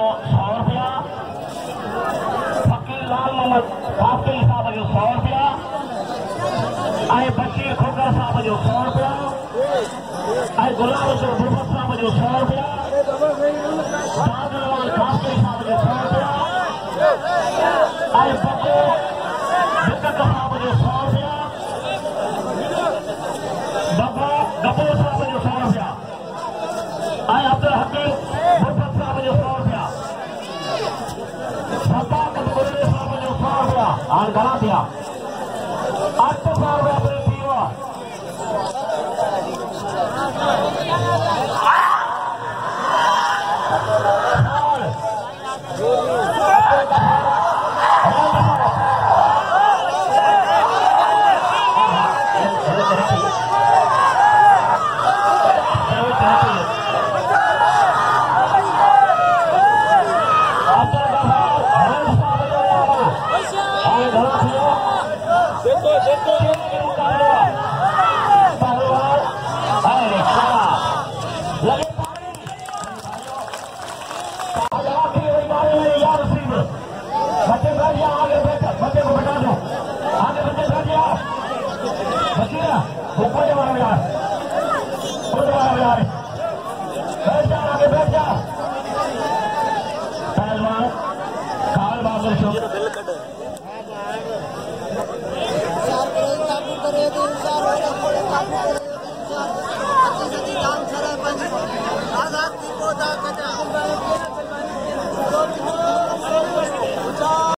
सौ रुपया फकीर लाल मोहम्मद काफ़ी साहब जो सौ रुपया बशीर खोकर साहब जो सौ रुपया गुलाब जो गुरबत साहब जो सौ रुपया रुपया हाणे घणा थिया वांग वांगुरु सहलान साल